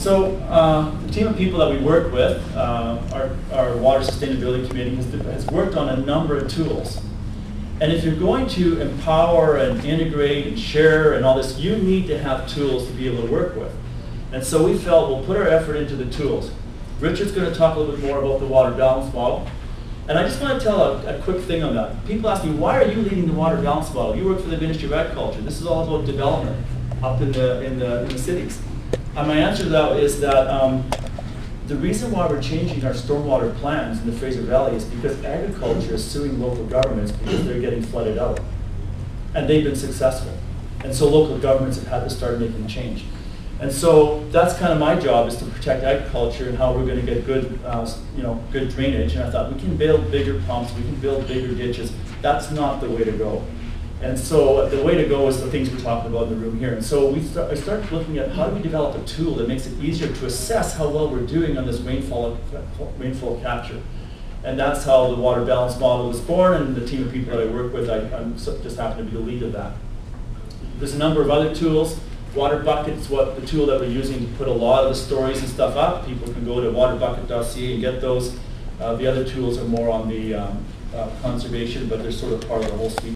So uh, the team of people that we work with, uh, our, our water sustainability committee has, has worked on a number of tools. And if you're going to empower and integrate and share and all this, you need to have tools to be able to work with. And so we felt we'll put our effort into the tools. Richard's going to talk a little bit more about the water balance model. And I just want to tell a, a, quick thing on that. People ask me, why are you leading the water balance model? You work for the Ministry of Agriculture. This is all about development up in the, in the, in the cities. And my answer to that is that um, the reason why we're changing our stormwater plans in the Fraser Valley is because agriculture is suing local governments because they're getting flooded out. And they've been successful. And so local governments have had to start making change. And so that's kind of my job is to protect agriculture and how we're going to get good, uh, you know, good drainage. And I thought we can build bigger pumps, we can build bigger ditches. That's not the way to go. And so the way to go is the things we're talking about in the room here. And so we start, I started looking at how do we develop a tool that makes it easier to assess how well we're doing on this rainfall, rainfall capture. And that's how the water balance model was born and the team of people that I work with, I, I'm just happen to be the lead of that. There's a number of other tools. Water Bucket's what the tool that we're using to put a lot of the stories and stuff up. People can go to waterbucket.ca and get those. Uh, the other tools are more on the um, uh, conservation, but they're sort of part of the whole suite.